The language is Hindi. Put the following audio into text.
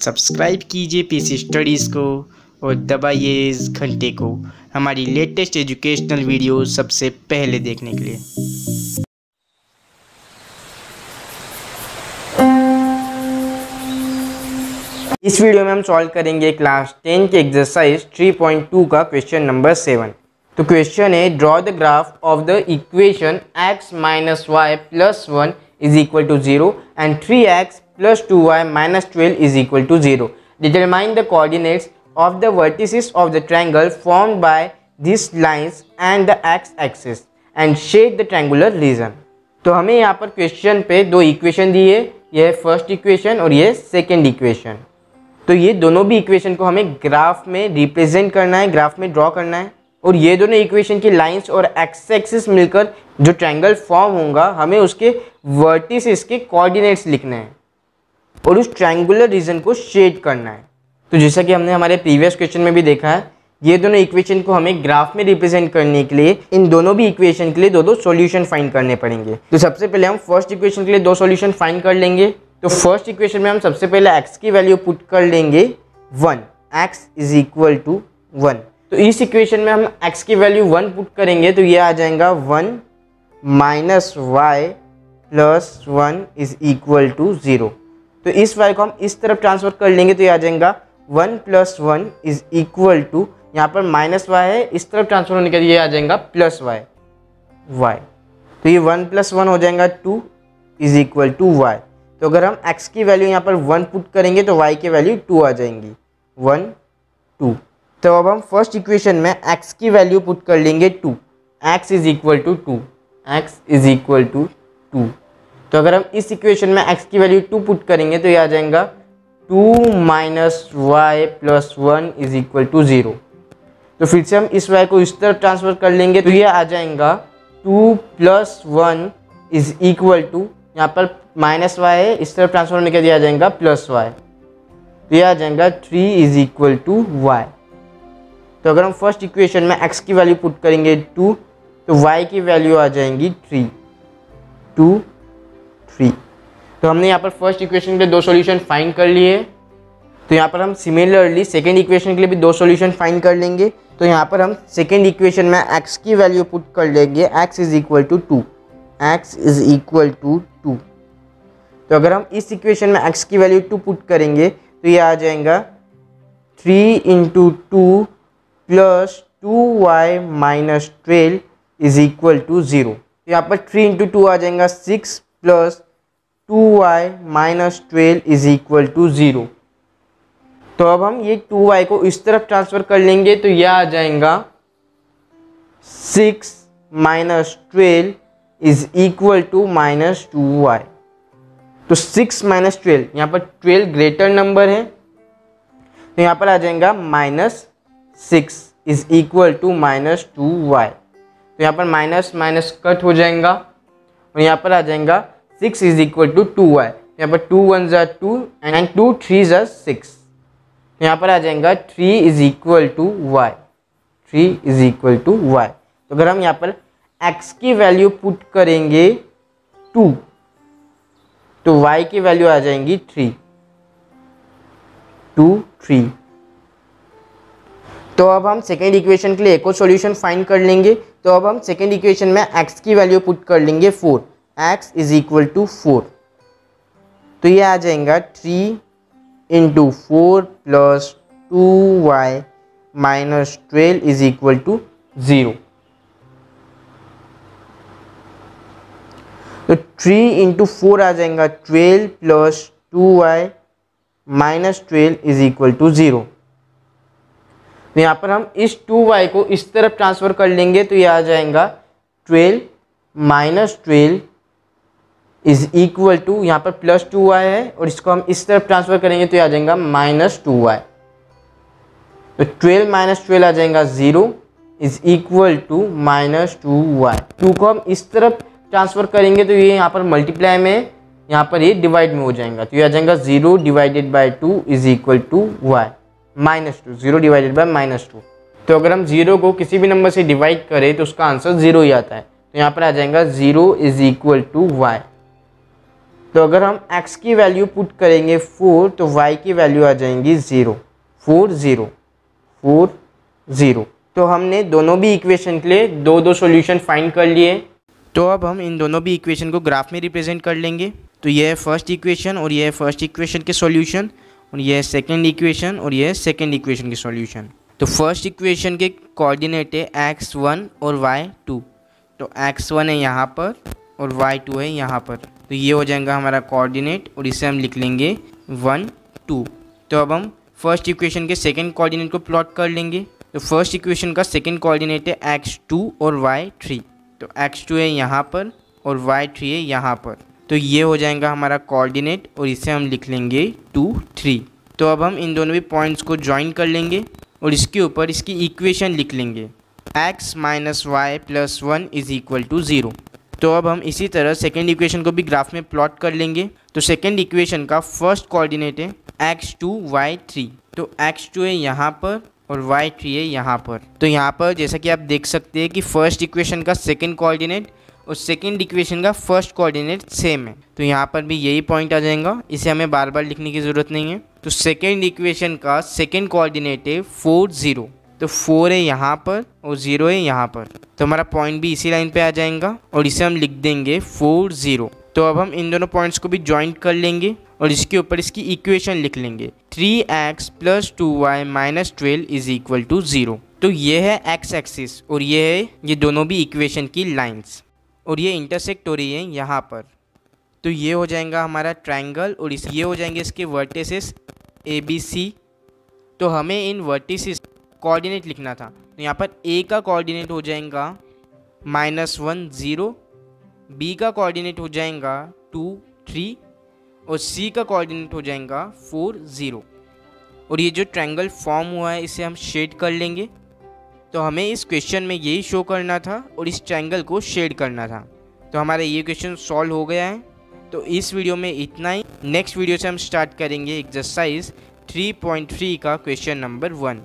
सब्सक्राइब कीजिए पीसी स्टडीज़ को और दबाइए इस घंटे को हमारी लेटेस्ट एजुकेशनल वीडियो सबसे पहले देखने के लिए। इस वीडियो में हम सॉल्व करेंगे क्लास टेन के एक्सरसाइज 3.2 का क्वेश्चन नंबर सेवन तो क्वेश्चन है draw the graph of the equation X minus Y plus one is equal to zero and three X plus two Y minus twelve is equal to zero determine the coordinates of the vertices of the triangle formed by these lines and the x axis and shade the triangular region. तो हमें यहाँ पर क्वेश्चन पे दो इक्वेशन दी है ये फ़र्स्ट इक्वेशन और ये सेकंड इक्वेशन तो ये दोनों भी इक्वेशन को हमें ग्राफ में रिप्रेजेंट करना है ग्राफ में ड्रॉ करना है। और ये दोनों इक्वेशन की लाइंस और एक्स एक्सिस मिलकर जो ट्रायंगल फॉर्म होगा, हमें उसके वर्टिसेस के कोऑर्डिनेट्स लिखने हैं और उस ट्रायंगुलर रीजन को शेड करना है। तो जैसा कि हमने हमारे प्रीवियस क्वेश्चन में भी देखा है, ये दोनों इक्वेशन को हमें ग्राफ में रिप्रेजेंट करने के लिए, इन दोनों भी इक्वेशन के लिए दो दो सॉल्यूशन फाइंड करने पड़ेंगे। तो सबसे पहले हम फ़र्स्ट इक्वेशन के लिए दो सॉल्यूशन फाइंड कर लेंगे। तो फ़र्स्ट इक्वेशन में हम सबसे पहले एक्स की वैल्यू पुट कर लेंगे। One X is equal to one तो इस इक्वेशन में हम एक्स की वैल्यू वन पुट करेंगे तो ये आ जाएगा one minus Y plus one is equal to zero. तो इस वाई को हम इस तरफ़ ट्रांसफ़र कर लेंगे तो ये आ जाएगा one plus one is equal to, यहाँ पर माइनस वाई है, इस तरफ़ ट्रांसफ़र होने के लिए आ जाएगा प्लस वाई। वाई। तो ये वन प्लस वन हो जाएगा two is equal to Y. तो अगर हम एक्स की वैल्यू यहाँ पर वन पुट करेंगे तो वाई की वैल्यू टू आ जाएँगी। One, two. तो अब हम फ़र्स्ट इक्वेशन में एक्स की वैल्यू पुट कर लेंगे two. X is equal to two. X is equal to two. तो अगर हम इस इक्वेशन में x की वैल्यू टू पुट करेंगे तो ये आ जाएगा two minus Y plus one is equal to zero. तो फिर से हम इस वाई को इस तरफ़ ट्रांसफ़र कर लेंगे तो ये आ जाएगा two plus one is equal to. यहाँ पर माइनस वाई है, इस तरफ़ ट्रांसफ़र होने के लिए आ जाएगा प्लस वाई तो ये आ जाएगा three is equal to Y तो अगर हम फ़र्स्ट इक्वेशन में एक्स की वैल्यू पुट करेंगे टू तो वाई की वैल्यू आ जाएँगी थ्री। टू थ्री तो हमने यहाँ पर फ़र्स्ट इक्वेशन के लिए दो सॉल्यूशन फाइंड कर लिए। तो यहाँ पर हम सिमिलरली सेकेंड इक्वेशन के लिए भी दो सॉल्यूशन फाइंड कर लेंगे। तो यहाँ पर हम सेकेंड इक्वेशन में एक्स की वैल्यू पुट कर लेंगे। X is equal to two X is equal to two तो अगर हम इस इक्वेशन में एक्स की वैल्यू टू पुट करेंगे तो ये आ जाएगा three into two plus two Y minus twelve is equal to zero तो यहाँ पर थ्री इंटू टू आ जाएगा six plus two Y minus twelve is equal to zero तो अब हम ये टू वाई को इस तरफ़ ट्रांसफ़र कर लेंगे तो यह आ जाएगा six minus twelve is equal to minus two Y तो सिक्स माइनस ट्वेल्व यहाँ पर ट्वेल्व ग्रेटर नंबर है तो यहाँ पर आ जाएगा minus six is equal to minus two Y तो यहाँ पर माइनस माइनस कट हो जाएगा और यहाँ पर आ जाएगा six is equal to two Y. यहाँ पर टू वन ज़ा टू एंड टू थ्री ज़ा सिक्स। यहाँ पर आ जाएगा three is equal to Y. Three is equal to Y. तो अगर हम यहाँ पर x की वैल्यू पुट करेंगे टू तो y की वैल्यू आ जाएँगी थ्री। To, three. तो अब हम सेकेंड इक्वेशन के लिए एक और सोल्यूशन फाइंड कर लेंगे। तो अब हम सेकेंड इक्वेशन में x की वैल्यू पुट कर लेंगे four x is equal to four तो ये आ जाएगा three into four plus two Y minus twelve is equal to zero तो थ्री इंटू फोर आ जाएगा twelve plus two Y minus twelve is equal to zero तो यहाँ पर हम इस टू वाई को इस तरफ़ ट्रांसफ़र कर लेंगे तो ये आ जाएगा twelve minus twelve is equal to यहाँ पर प्लस टू वाई है और इसको हम इस तरफ़ ट्रांसफ़र करेंगे तो ये आ जाएगा माइनस टू वाई तो ट्वेल्व माइनस ट्वेल्व आ जाएगा zero is equal to minus two Y two को हम इस तरफ़ ट्रांसफ़र करेंगे तो ये यहाँ पर मल्टीप्लाई में यहाँ पर ये डिवाइड में हो जाएगा। तो ये आ जाएगा zero divided by two is equal to Y minus two, zero divided by minus two. तो अगर हम ज़ीरो को किसी भी नंबर से डिवाइड करें तो उसका आंसर ज़ीरो ही आता है। तो यहाँ पर आ जाएगा zero is equal to Y. तो अगर हम x की वैल्यू पुट करेंगे फोर तो y की वैल्यू आ जाएँगी zero. Four zero. Four, zero. तो हमने दोनों भी इक्वेशन के लिए दो दो सॉल्यूशन फाइंड कर लिए। तो अब हम इन दोनों भी इक्वेशन को ग्राफ में रिप्रेजेंट कर लेंगे। तो ये है फ़र्स्ट इक्वेशन और ये है फ़र्स्ट इक्वेशन के सॉल्यूशन। और ये है सेकंड इक्वेशन और ये सेकंड इक्वेशन के सॉल्यूशन तो फ़र्स्ट इक्वेशन के कोऑर्डिनेट है एक्स वन और वाई टू तो एक्स वन है यहाँ पर और वाई टू है यहाँ पर. तो ये हो जाएगा हमारा कोऑर्डिनेट और इसे हम लिख लेंगे वन टू तो अब हम फ़र्स्ट इक्वेशन के सेकेंड कोऑर्डिनेट को प्लॉट कर लेंगे. तो फ़र्स्ट इक्वेशन का सेकेंड कोऑर्डिनेट है एक्स टू और वाई थ्री तो एक्स टू है यहाँ पर और वाई थ्री है यहाँ पर. तो ये हो जाएगा हमारा कोऑर्डिनेट और इसे हम लिख लेंगे टू थ्री तो अब हम इन दोनों भी पॉइंट्स को ज्वाइन कर लेंगे और इसके ऊपर इसकी इक्वेशन लिख लेंगे. x minus Y plus one is equal to zero तो अब हम इसी तरह सेकेंड इक्वेशन को भी ग्राफ में प्लॉट कर लेंगे. तो सेकेंड इक्वेशन का फ़र्स्ट कोऑर्डिनेट है एक्स टू वाई थ्री तो एक्स टू है यहाँ पर और वाई थ्री है यहाँ पर. तो यहाँ पर जैसा कि आप देख सकते हैं कि फ़र्स्ट इक्वेशन का सेकेंड कोऑर्डिनेट और सेकेंड इक्वेशन का फ़र्स्ट कोऑर्डिनेट सेम है। तो यहाँ पर भी यही पॉइंट आ जाएगा। इसे हमें बार बार लिखने की ज़रूरत नहीं है। तो सेकेंड इक्वेशन का सेकेंड कोऑर्डिनेट है फोर ज़ीरो तो फोर है यहाँ पर और ज़ीरो है यहाँ पर। तो हमारा पॉइंट भी इसी लाइन पे आ जाएगा और इसे हम लिख देंगे फोर ज़ीरो तो अब हम इन दोनों पॉइंट्स को भी ज्वाइंट कर लेंगे और इसके ऊपर इसकी इक्वेशन लिख लेंगे। Three X plus two Y minus twelve is equal to zero तो ये है एक्स एक्सिस और ये है, ये दोनों भी इक्वेशन की लाइंस और ये इंटरसेक्ट हो रही है यहाँ पर। तो ये हो जाएगा हमारा ट्रायंगल और इस ये हो जाएँगे इसके वर्टिसेस ए बी सी तो हमें इन वर्टिसेस कोऑर्डिनेट लिखना था। तो यहाँ पर ए का कोऑर्डिनेट हो जाएगा माइनस वन ज़ीरो बी का कोऑर्डिनेट हो जाएगा टू थ्री और सी का कोऑर्डिनेट हो जाएगा फोर ज़ीरो और ये जो ट्रायंगल फॉर्म हुआ है, इसे हम शेड कर लेंगे। तो हमें इस क्वेश्चन में यही शो करना था और इस ट्रैंगल को शेड करना था। तो हमारा ये क्वेश्चन सॉल्व हो गया है। तो इस वीडियो में इतना ही। नेक्स्ट वीडियो से हम स्टार्ट करेंगे एक्सरसाइज 3.3 का क्वेश्चन नंबर वन